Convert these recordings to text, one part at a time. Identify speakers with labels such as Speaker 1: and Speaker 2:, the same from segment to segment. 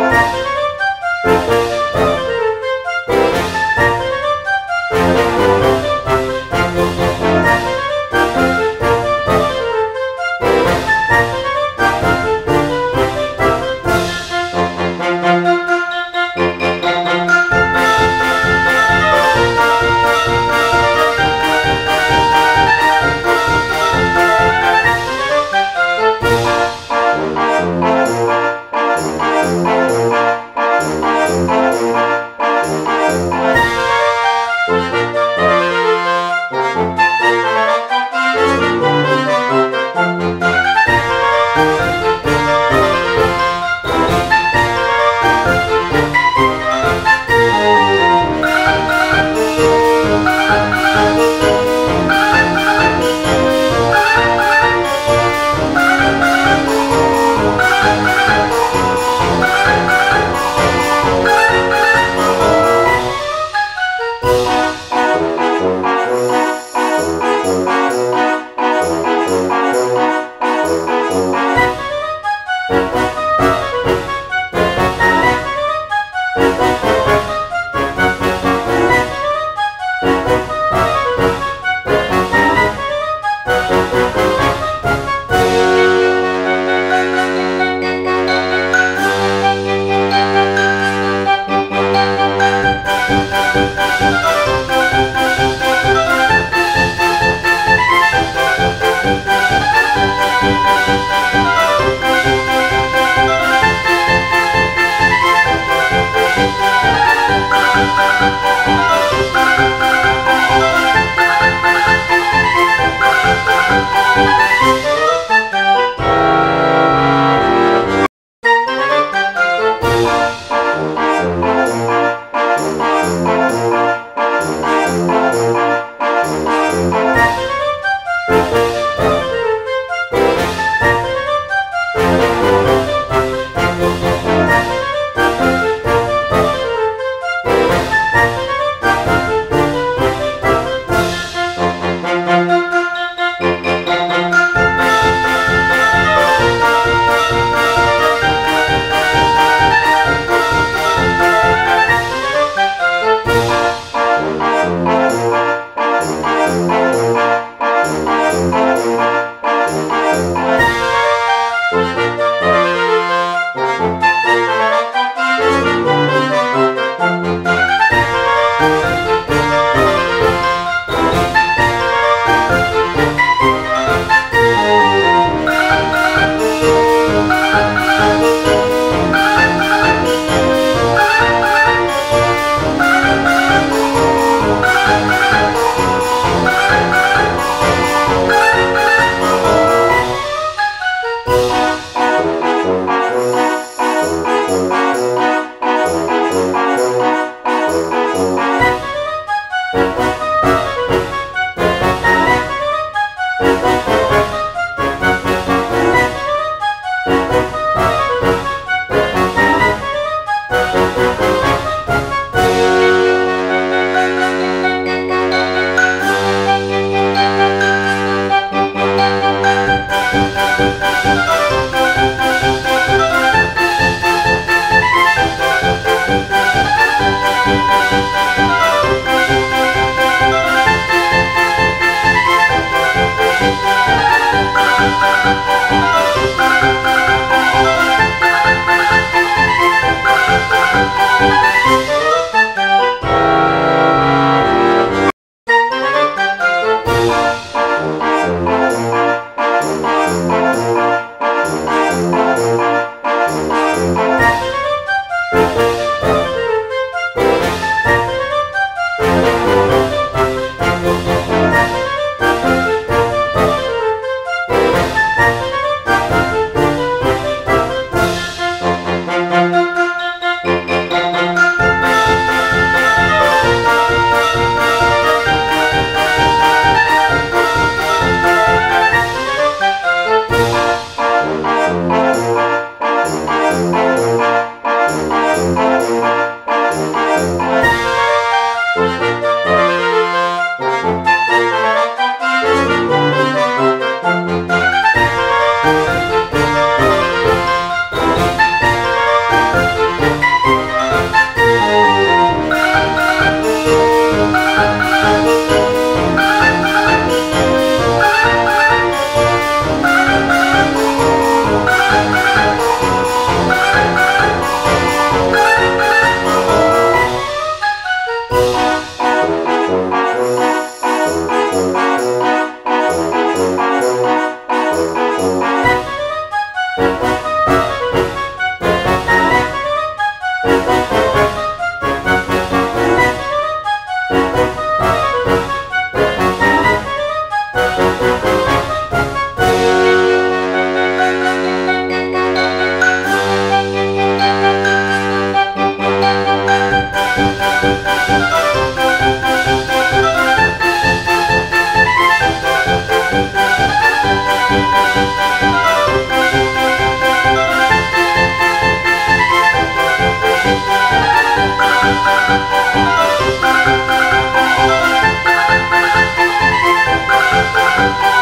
Speaker 1: Thank you.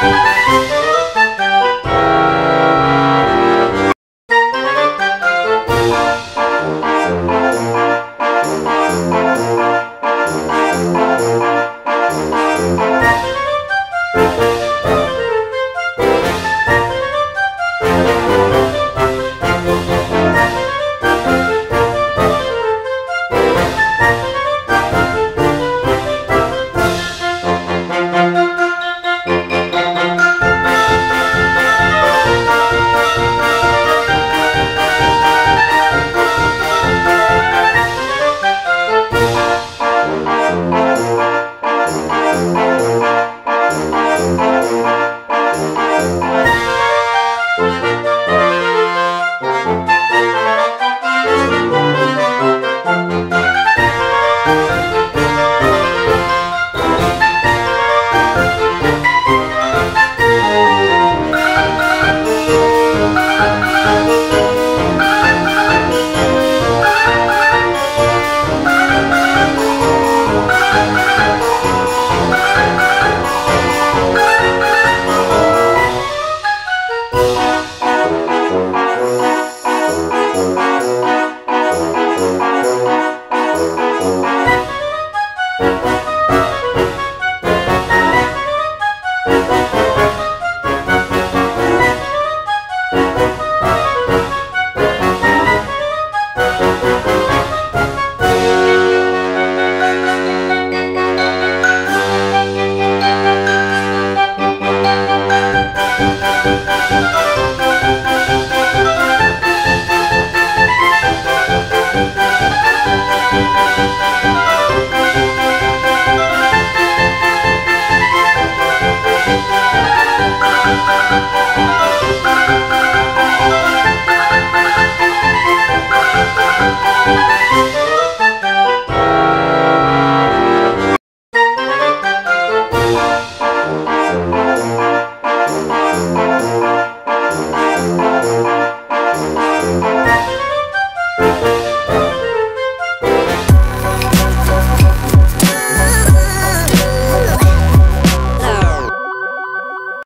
Speaker 2: Música